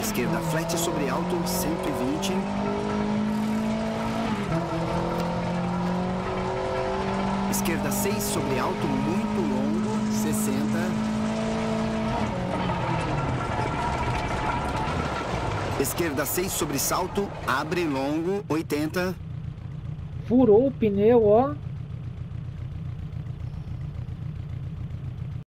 Esquerda flat sobre alto, 120. Esquerda 6 sobre alto, muito longo, 60. Esquerda 6 sobre salto, abre longo, 80. Furou o pneu, ó.